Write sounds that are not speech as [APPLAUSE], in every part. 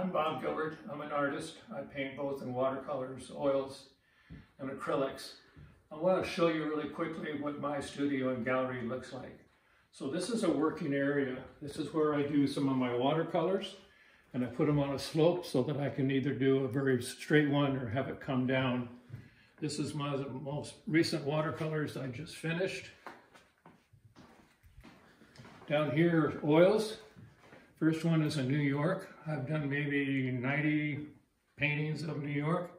I'm Bob Gilbert. I'm an artist. I paint both in watercolors, oils, and acrylics. I want to show you really quickly what my studio and gallery looks like. So this is a working area. This is where I do some of my watercolors and I put them on a slope so that I can either do a very straight one or have it come down. This is one of the most recent watercolors I just finished. Down here, oils. First one is in New York. I've done maybe 90 paintings of New York.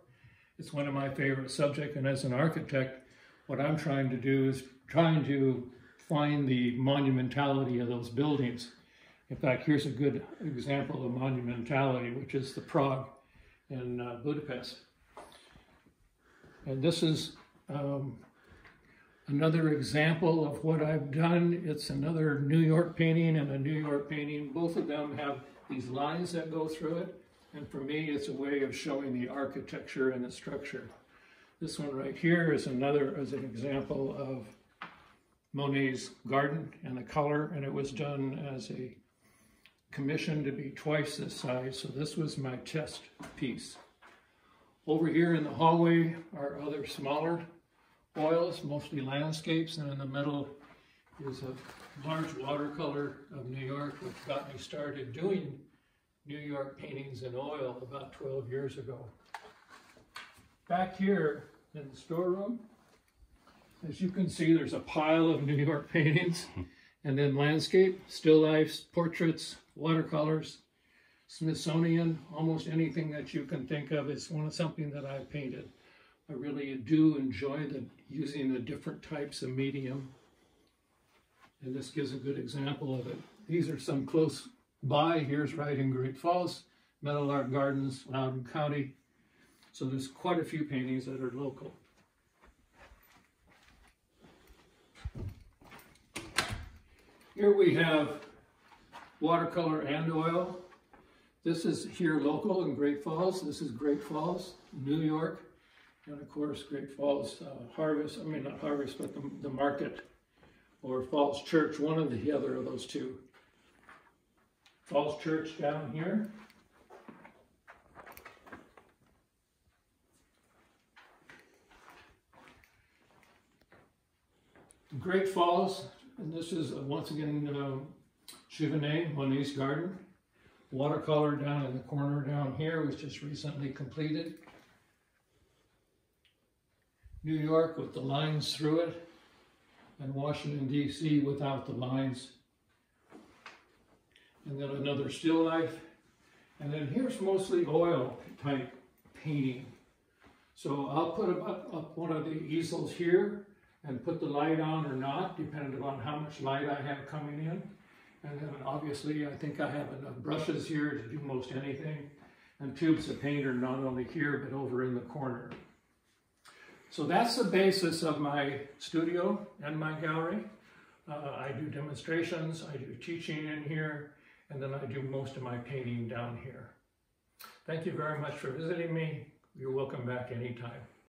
It's one of my favorite subjects, and as an architect, what I'm trying to do is trying to find the monumentality of those buildings. In fact, here's a good example of monumentality, which is the Prague in uh, Budapest. And this is um, another example of what I've done. It's another New York painting and a New York painting. Both of them have these lines that go through it. And for me, it's a way of showing the architecture and the structure. This one right here is another, as an example of Monet's garden and the color, and it was done as a commissioned to be twice this size, so this was my test piece. Over here in the hallway are other smaller oils, mostly landscapes, and in the middle is a large watercolor of New York, which got me started doing New York paintings in oil about 12 years ago. Back here in the storeroom, as you can see, there's a pile of New York paintings, [LAUGHS] and then landscape, still lifes, portraits, watercolors, Smithsonian, almost anything that you can think of is one of something that I've painted. I really do enjoy the using the different types of medium. And this gives a good example of it. These are some close by. Here's right in Great Falls, Meadowlark Gardens, Loudoun County. So there's quite a few paintings that are local. Here we have watercolor and oil. This is here local in Great Falls. This is Great Falls, New York. And of course, Great Falls uh, Harvest, I mean not Harvest, but the, the market or Falls Church, one of the other of those two. Falls Church down here. Great Falls, and this is uh, once again uh, Giverny, Monet's Garden. Watercolor down in the corner down here was just recently completed. New York with the lines through it, and Washington D.C. without the lines. And then another still life. And then here's mostly oil type painting. So I'll put up, one of the easels here and put the light on or not, depending on how much light I have coming in. And then obviously I think I have enough brushes here to do most anything. And tubes of paint are not only here, but over in the corner. So that's the basis of my studio and my gallery. Uh, I do demonstrations, I do teaching in here, and then I do most of my painting down here. Thank you very much for visiting me. You're welcome back anytime.